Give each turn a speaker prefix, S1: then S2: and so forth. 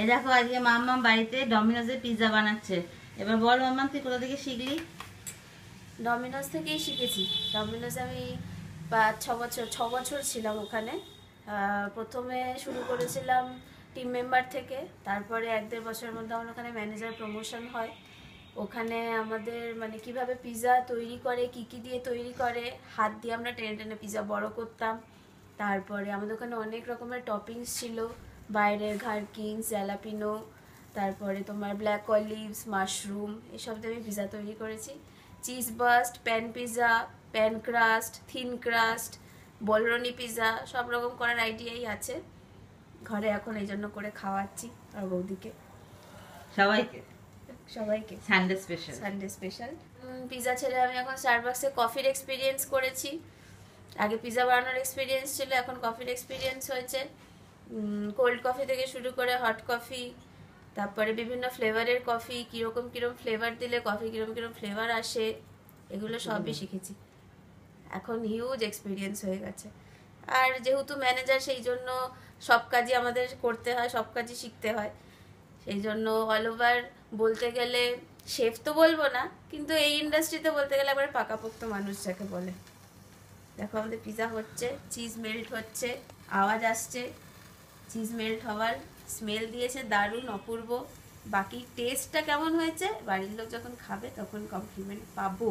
S1: এই দেখো আজকে মাম্মাম বাড়িতে ডমিনোজের পিৎজা বানাচ্ছে। এবার বল মাম্মাম তুই কোথা থেকে শিখলি?
S2: ডমিনোজ থেকেই শিখেছি। ডমিনোজ আমি পাঁচ ছ বছর ছ বছর ছিলাম ওখানে। প্রথমে শুরু করেছিলাম টিম মেম্বার থেকে। তারপরে এক দেড় বছরের মধ্যে আমার ওখানে ম্যানেজার প্রমোশন হয়। ওখানে আমাদের মানে কীভাবে পিৎজা তৈরি করে কি কি দিয়ে তৈরি করে হাত দিয়ে আমরা টেনে টেনে পিৎজা বড় করতাম। তারপরে আমাদের ওখানে অনেক রকমের টপিংস ছিল। বাইরের ঘারকিংস জ্যালাপিনো তারপরে তোমার ব্ল্যাক অলিভস মাশরুম এসব দিয়ে আমি পিজা তৈরি করেছি। Cheese burst pan pizza pan crust thin crust বলরনি pizza সব রকম করার আইডিয়াই আছে। ঘরে এখন এই জন্য করে খাওয়াচ্ছি আর বৌদিকে।
S1: সবাইকে?
S2: সবাইকে।
S1: Sunday special
S2: Sunday special pizza ছেড়ে আমি এখন স্টারবাক্সে কফির এক্সপিরিয়েন্স করেছি। আগে পিৎজা বানানোর এক্সপিরিয়েন্স ছিল এখন কফির এক্সপিরিয়েন্স হয়েছে। কোল্ড কফি থেকে শুরু করে হট কফি তারপরে বিভিন্ন ফ্লেভারের কফি কীরকম কীরকম ফ্লেভার দিলে কফি কীরকম কীরকম ফ্লেভার আসে এগুলো সবই শিখেছি। এখন হিউজ এক্সপিরিয়েন্স হয়ে গেছে। আর যেহেতু ম্যানেজার সেই জন্য সব কাজই আমাদের করতে হয় সব কাজই শিখতে হয়। সেই জন্য অল ওভার বলতে গেলে শেফ তো বলব না কিন্তু এই ইন্ডাস্ট্রিতে বলতে গেলে আবার পাকাপোক্ত মানুষ যাকে বলে। দেখো আমাদের পিজা হচ্ছে চিজ মেল্ট হচ্ছে আওয়াজ আসছে। চিজ মেল্ট হওয়ার স্মেল দিয়েছে, দারুণ, অপূর্ব। বাকি টেস্টটা কেমন হয়েছে? বাড়ির লোক যখন খাবে, তখন কমপ্লিমেন্ট পাবো।